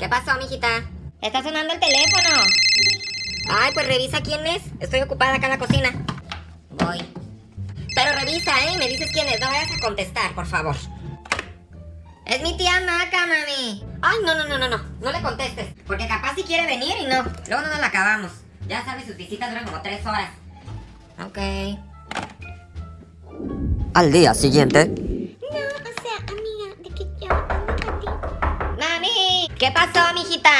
¿Qué pasó, mijita? está sonando el teléfono. Ay, pues revisa quién es. Estoy ocupada acá en la cocina. Voy. Pero revisa, ¿eh? Me dices quién es. No vayas a contestar, por favor. Es mi tía Maca, mami. Ay, no, no, no, no, no. No le contestes. Porque capaz si quiere venir y no. Luego no nos la acabamos. Ya sabes, sus visitas duran como tres horas. Ok. Al día siguiente. ¿Qué pasó, mijita?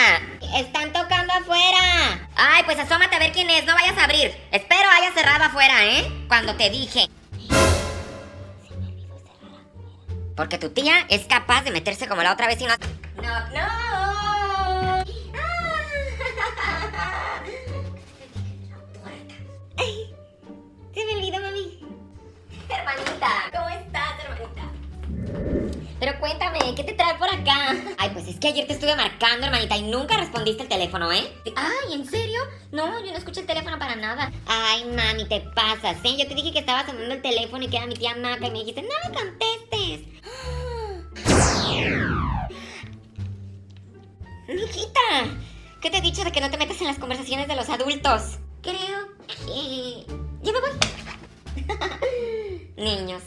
están tocando afuera. Ay, pues asómate a ver quién es. No vayas a abrir. Espero haya cerrado afuera, ¿eh? Cuando te dije. Porque tu tía es capaz de meterse como la otra vez y no... No, no. ¿qué te trae por acá? Ay, pues es que ayer te estuve marcando, hermanita, y nunca respondiste el teléfono, ¿eh? Ay, ¿en serio? No, yo no escucho el teléfono para nada. Ay, mami, te pasas, ¿eh? Yo te dije que estaba sonando el teléfono y que era mi tía Maca y me dijiste, no me contestes. Mijita, ¿qué te he dicho de que no te metas en las conversaciones de los adultos? Creo que... Ya me voy. Niños.